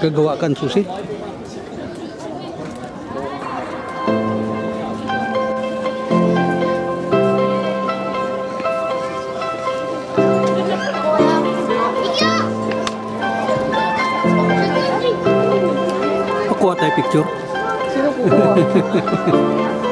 kegawakan susi. Aku ada picture. 这个不错。